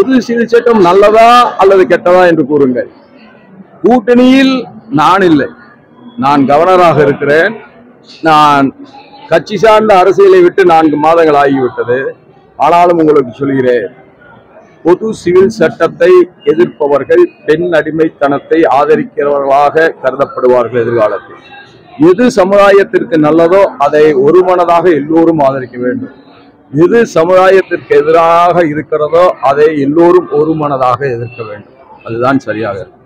புது சிவில் சட்டம் நல்லதா அல்லது கெட்டதா என்று கூறுங்கள். கூட்டணியில் நான் இல்லை. நான் கவர்னராக இருக்கிறேன். நான் கட்சி சார்ந்த அரசியலை விட்டு நான்கு மாதங்கள் ஆகிவிட்டது. ஆனாலும் உங்களுக்கு சொல்கிறேன் பொது சிவில் சட்டத்தை எதிர்ப்பவர்கள் பெண் அடிமைத்தனத்தை ஆதரிக்கிறவர்களாக கருதப்படுவார்கள் எதிர்காலத்தில். எது சமுதாயத்திற்கு நல்லதோ அதை ஒருமனதாக எல்லோரும் ஆதரிக்க வேண்டும். எது சமுதாயத்திற்கு எதிராக இருக்கிறதோ அதை எல்லோரும் ஒருமனதாக எதிர்க்க வேண்டும். அதுதான் சரியாக இருக்கும்.